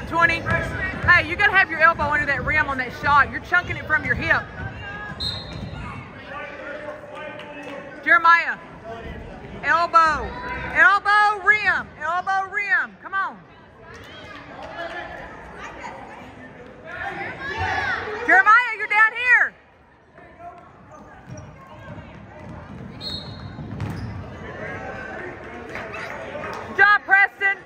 job, 20. Hey, you gotta have your elbow under that rim on that shot. You're chunking it from your hip. Jeremiah, elbow, elbow, rim, elbow, rim. Come on. Jeremiah, you're down here. Good job, Preston.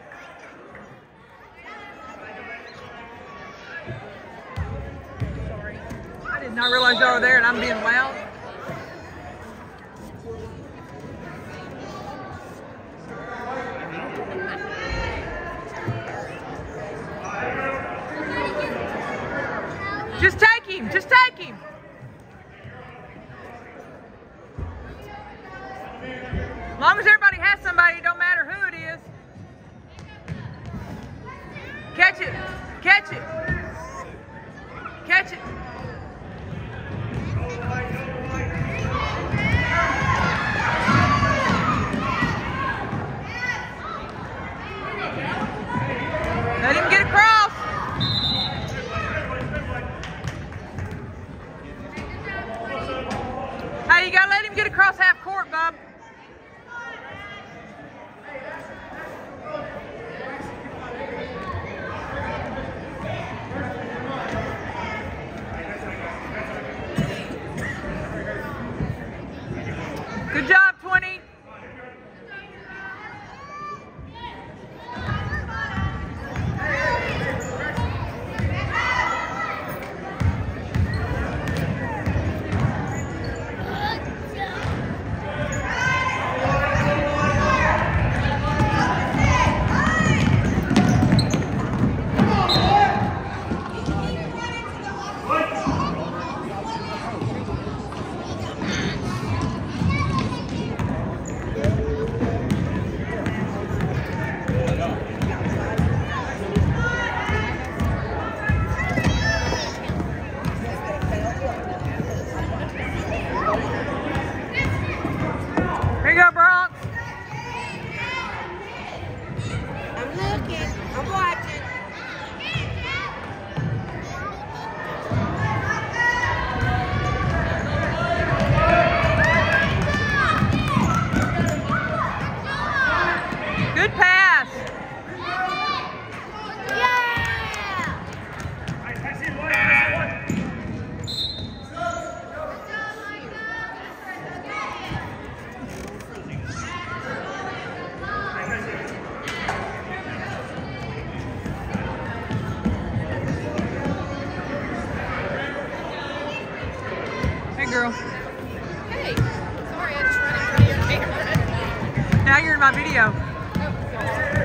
I did not realize y'all were there and I'm being loud. Just take him. Just take him. As long as everybody has somebody, it don't matter who it is. Catch it. Catch it. Catch it. Let him get across. Hey, you gotta let him get across half girl? Hey, sorry, I just ran into your camera. Now you're in my video. Oh,